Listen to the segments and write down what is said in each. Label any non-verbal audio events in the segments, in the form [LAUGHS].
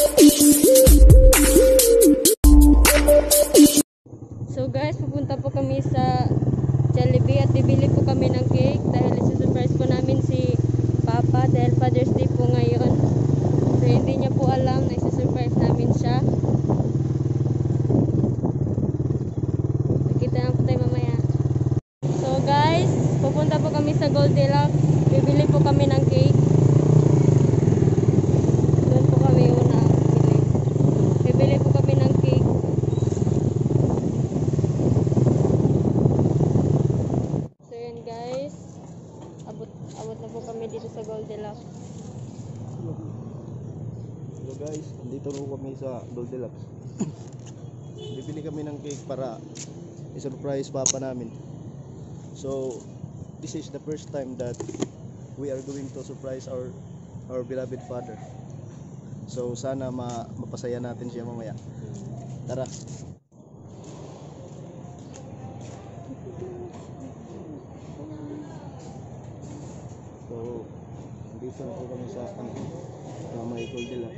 Yeah. Po kami sa Goldilocks. Bibili kami ng cake para i-surprise papa namin. So, this is the first time that we are going to surprise our our beloved father. So, sana ma mapasaya natin siya mamaya. Tara. So, nandito na po kami sa ano, sa may Goldilocks.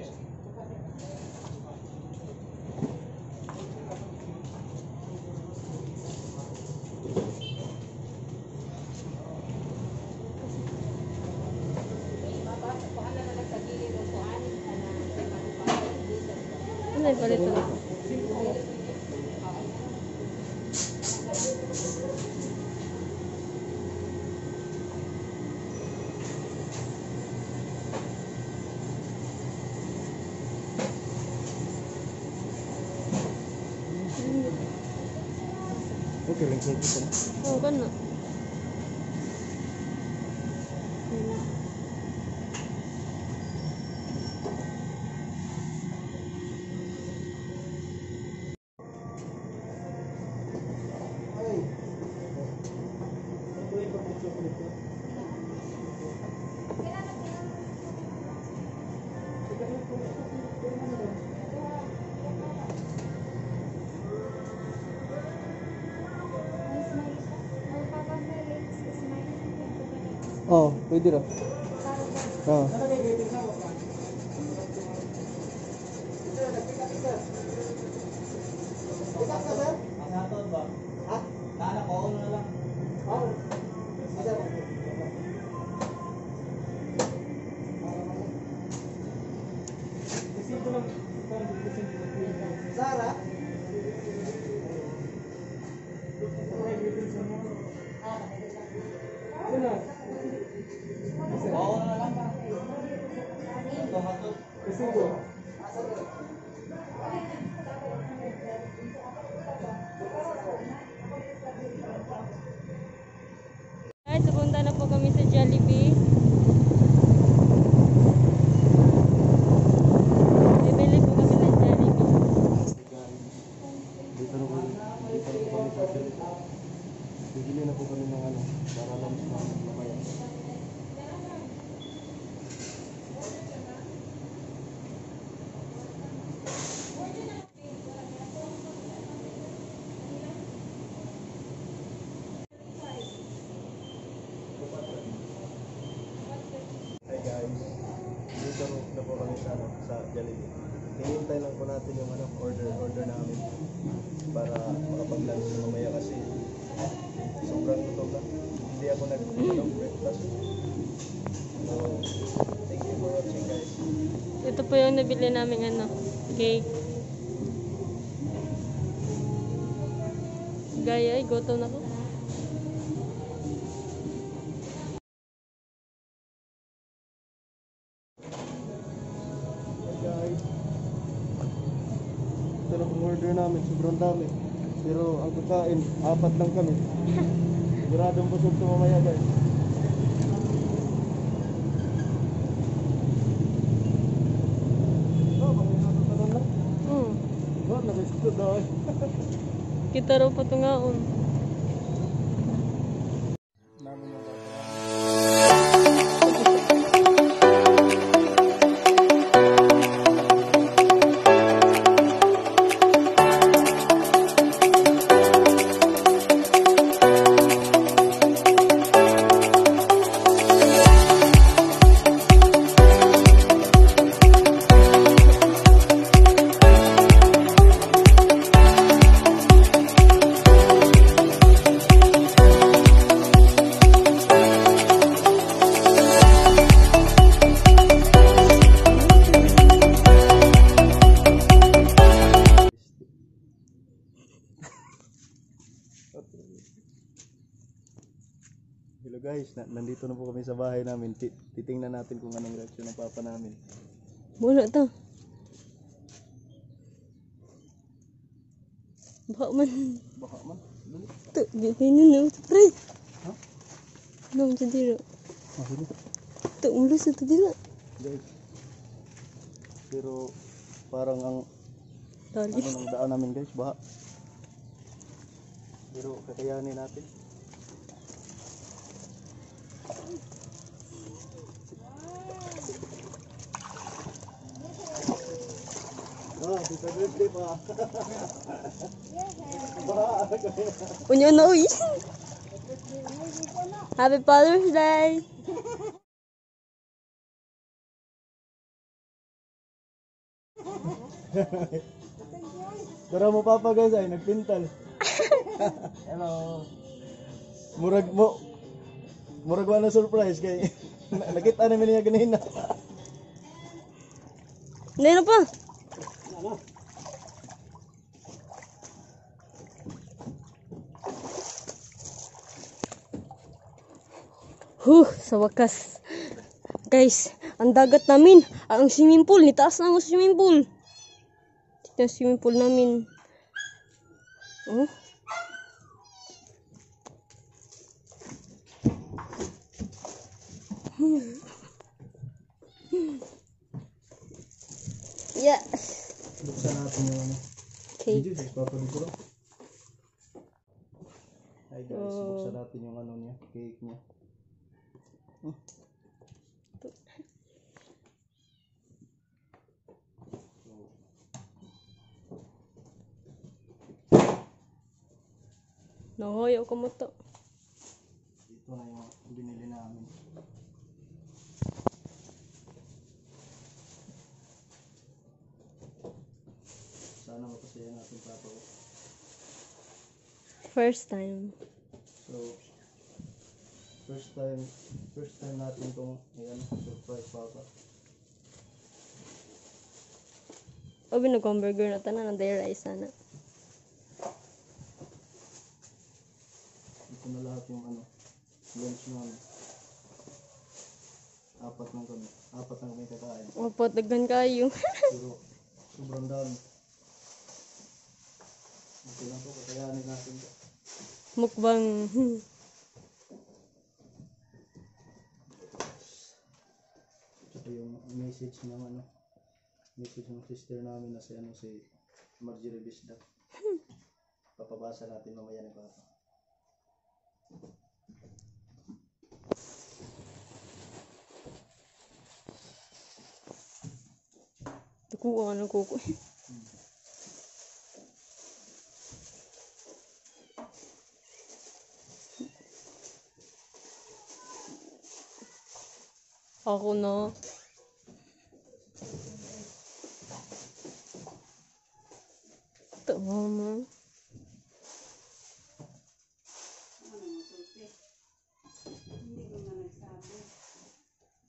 Ano yung palito? Okay, lang sa ito. Oo, gano. Oh, pwede ra. Oh. Guys, ano, sa Jollibee. Hinihintay lang po natin yung ano, order order namin para makapag-lunch mamaya kasi sobrang gutom na. Hindi ako nag ano, breakfast. So, thank you for watching guys. Ito po yung nabili namin ano, cake. Gaya, ay, gutom na ko. Na pong order namin, sobrang dami. Pero ang kakain, apat lang kami. [LAUGHS] Siguradong busog ito mamaya guys. Oh, kami natatanan [LAUGHS] nandito na po kami sa bahay namin. Ti- titingnan natin kung anong reaksyon ng papa namin. Wala to. Baka man. Baka man. Dali. To, di kayo na. Surprise. Ha? Ano sa dira? Ah, sige. To, mula sa to dira. Guys. Pero parang ang Dali. ano ng daan namin guys, baha. Pero kakayanin natin. Pa. Punya na, uy. Happy Father's Day. Tara mo papa guys ay nagpintal. Hello. Murag mo. Murag wala surprise kay [LAUGHS] nakita namin niya ganina. Hindi na pa. Huh, sa wakas. Guys, ang dagat namin, ang swimming pool, nitaas na ang swimming pool. Yung swimming pool namin. Oh. Yes. Buksan natin yung ano. Okay. Hindi, guys, papa ni Kuro. Hi guys, Oh. buksan natin yung ano niya, cake niya. Hmm. Nahoyo ko mo to. Ito na yung binili namin. Sana ko. First time. So, first time, first time natin itong ayan, surprise papa. O binag-hamburger na tanan, ang dare rice sana. Ito na lahat yung ano, lunch namin. Apat lang kami. Apat lang kami kakain. Opo, daghan kayo. Pero sobrang dami. Okay lang po, kakayanin natin. Mukbang. Tsaka yung message ng ano, message ng sister namin na si ano si Marjorie Bisda. Papabasa natin mamaya ni Papa. Tukuha ka ng kuko. Ako na. Ito, mama.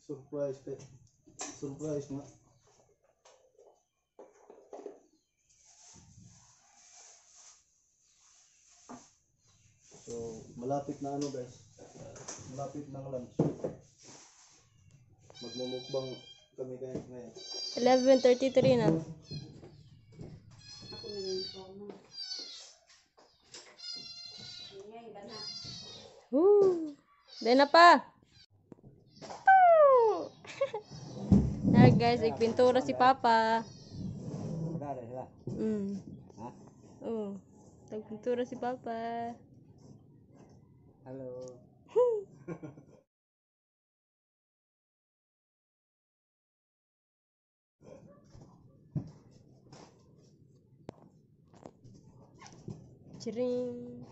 Surprise pe. Surprise nga. So, malapit na ano guys. Malapit ng lunch. Magmumukbang kami guys ngayon. 11.33 na. Woo! Dahil na pa! [LAUGHS] Alright guys, igpintura si Papa. Magkano sila? Mm. Ha? Oo. Nagpintura si Papa. Hello. [LAUGHS] Chiring.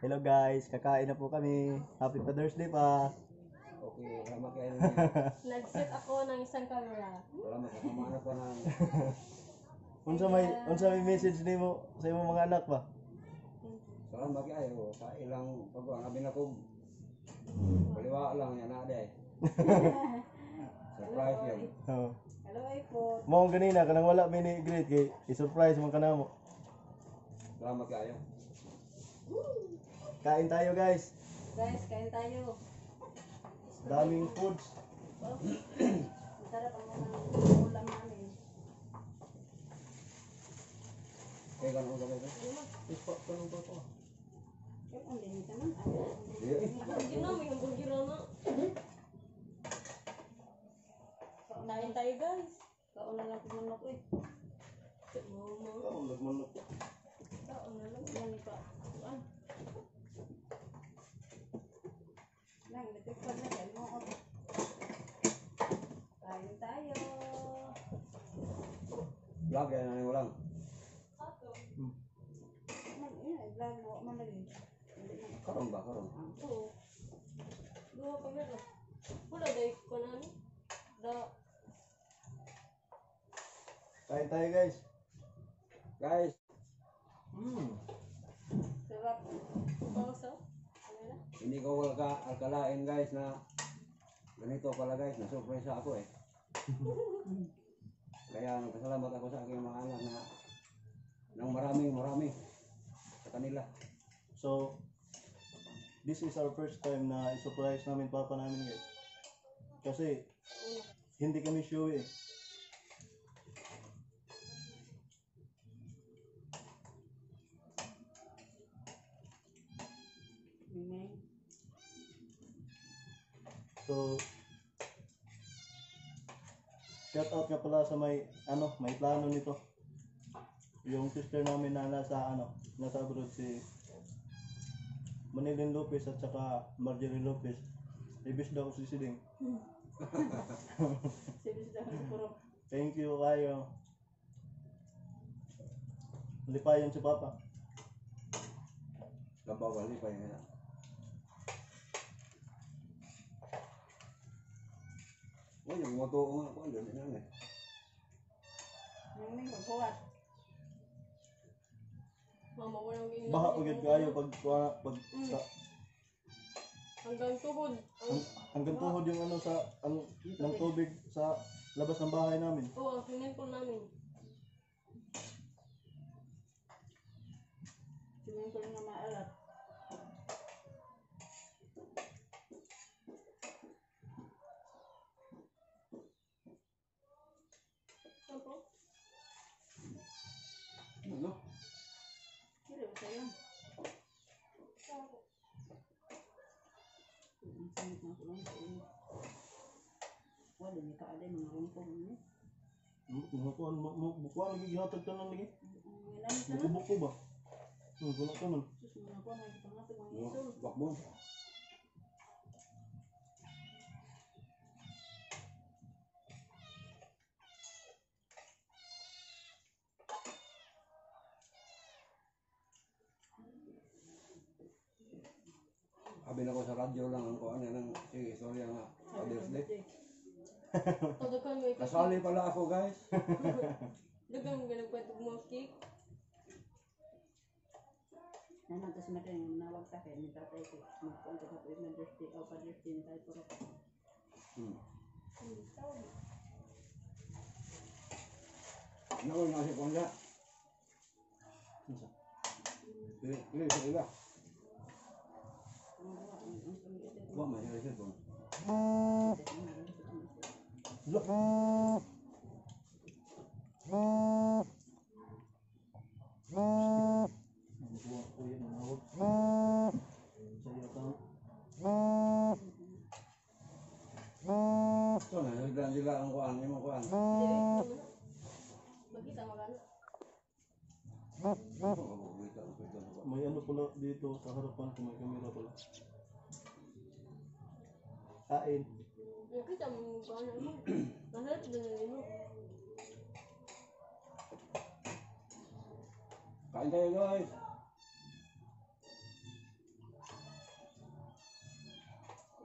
Hello guys, kakain na po kami. Happy Father's Day pa. Okay, salamat kayo. [LAUGHS] Nag-set ako ng isang camera. Salamat sa kamana ko ng [LAUGHS] Unsa may unsa may message nimo sa imong mga anak ba? salamat kayo sa ilang pagwang abi na ko. Baliwa lang yan na day. [LAUGHS] Surprise yun. Oo. Hello iPhone. Mo ganina kanang wala may ni greet kay i-surprise man kanamo. Salamat kayo. Kain tayo guys. Guys, kain tayo. Daming foods. Masarap ang mga ulam namin. Kaya ganun ka ba? Ipa, tanong pa to. Ang limit naman. Iya. na, may hamburger na. Kain tayo guys. Kaon na lang manok eh. Kaon, nagmanok. Kaon na lang. Yan pa. Kuan. Lang, natikpan na yan mo. Kain tayo. Vlog yan na lang. Man, yun, vlog mo man lagi. Karon ba? Karon. Oo. Duha pa meron. Wala dahil ko na ano. Da. Kain tayo guys. Guys, Hmm. Sarap. Ano na? hindi ko ka alkalain guys na ganito pala guys, na surprise ako eh. [LAUGHS] Kaya nagpasalamat ako sa aking mga anak na ng maraming marami sa kanila. So, this is our first time na i-surprise namin papa namin guys. Kasi, hindi kami sure eh. Out nga pala sa may, ano, may plano nito. Yung sister namin na nasa, ano, nasa abroad si Manilin Lopez at saka Marjorie Lopez. Ibis daw si Siding. Sibis na ang puro. Thank you kayo. Lipayan si Papa. Kabawali pa yun. Oh, yung moto ko nga ako, doon yan eh. Mimeng, magkuhat. Mama, walang ginagawa. Baha pagod kayo pag, pag, pag sa, Hanggang tuhod. Ang, hang- hanggang tuhod yung ano sa ang ng tubig sa labas ng bahay namin. oo, ang swimming pool namin. Swimming pool na maalat. Ano? Ano? Hindi ba sa'yo? Ang sanit na ako lang sa inyo. Wala, may kaaday mga rumpong niya. Mga kuan mo mo bukuan lagi gihatag tanan lagi. Ang lamit na Buko ba? Hmm, wala ka man. Sus, mga kuha na ipangatag mga Yung isol. Sabi na ko sa radyo lang ang kuan yan ang sige, istorya nga. Father's Day. Todo ka may Kasali pala ako guys. [LAUGHS] Dagang mo ganang kwento mo cake. Naman tas mata yung nawag sa akin, ni tatay ko. Magkuhan ka sa Mother's Day o Father's Day tayo puro. Hmm. Naon nga si Konda. Unsa? Pili, pili sa ila. Wa man yung cellphone. Lo. So, nagdan sila ang kuan, yung. Magkita. Oh, wait lang, wait lang. May ano pala dito sa harapan ko may kamera pala. Kain. Magkita mo yung kuhan mo. Masarap din na mo. Kain tayo guys.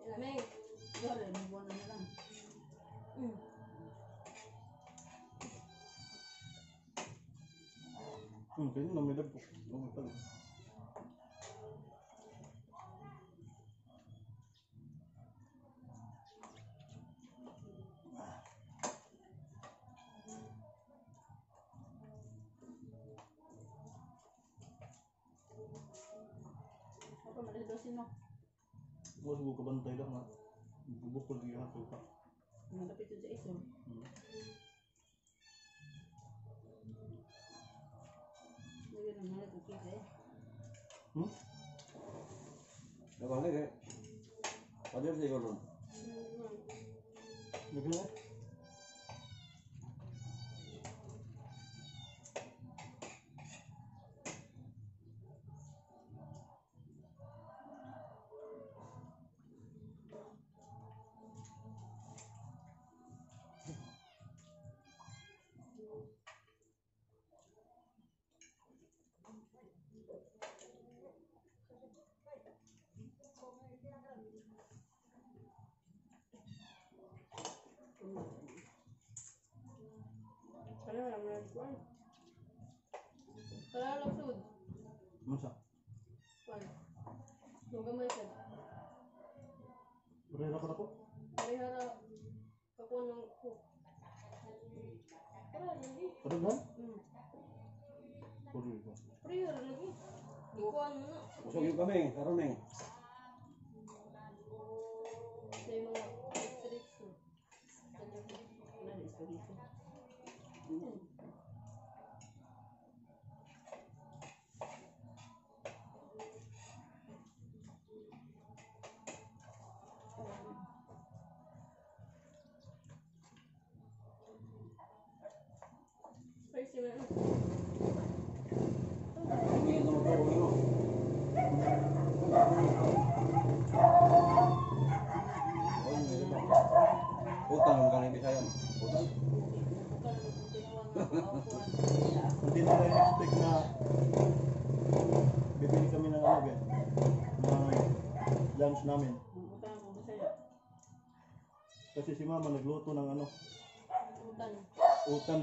Lamig. Dole, may buwan na lang. Mm. Hmm, kaya namilab ko. Okay pala. dosin no. Huwag mo kabantay lang ha. Bubukol yung hato ka. Malapit ito sa iso. Hmm. Lagi na mga ito kita eh. Hmm? Dapat lagi. Padir siguro. Lagi na. Kaya wala na lang sud. Masa? Kwan. Huwag mo ito. Parehara ka na po? Parihara. Kakuha ng cook. Kaya yan eh. Kadaghan? Hmm. Parihara lagi. Ikuha mo na. Usog yung kami, karon eh. Utang. Utang. Bukan nga kaupuan. Yeah. Hindi na rin expect na bibili kami ng ano ba? Ng lunch namin. Kasi si mama nagluto ng ano, Bukan. utan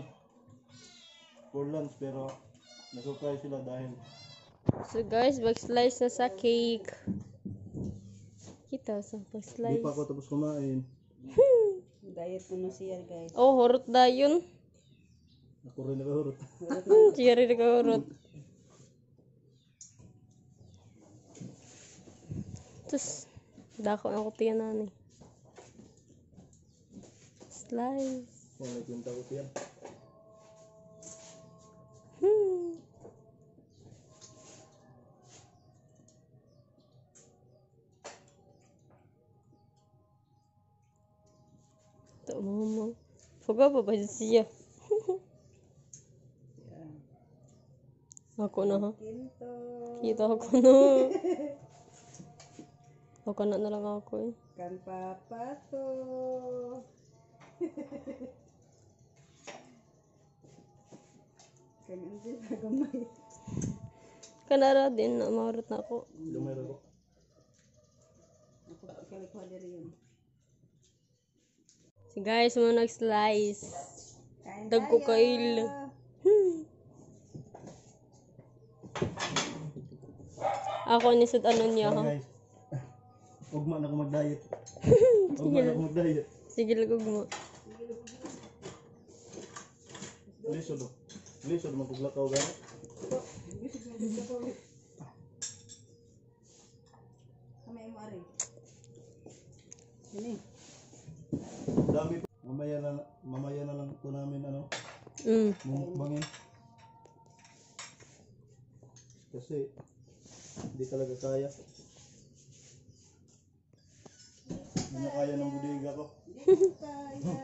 for lunch pero na-surprise sila dahil So guys, mag-slice na sa cake. Kita sa hindi pag-slice. pa ako tapos kumain. [LAUGHS] Diet mo na siya guys. Oh, horot dayon. Ako rin nakahurot. [LAUGHS] Siya rin nakahorot. Tapos, dako ang kopiya na ni. Slice. Kung may kwenta Fuga pa ba siya? Ako na ha. Kita ako na. Ako na na lang ako eh. Kan papato. kan hindi sa gamay. Kanara din na maurot na ako. Lumay ako. Ako ikalikwa diri yun. Si guys mo nag-slice. Kain Dagko tayo. kail. Hmm. Ako ni sud ano niya ha. guys. [LAUGHS] Ugma na ako mag-diet. [LAUGHS] Ugma na ako mag-diet. Sige lagog mo. Lisod o. Lisod magkuglakaw gani. Kamay mo ari. Ini. Dami pa. Mamaya na, mamaya na lang ito namin ano, Mm. mumukbangin. Kasi, hindi talaga kaya. Hindi na kaya ng budiga ko. Kaya.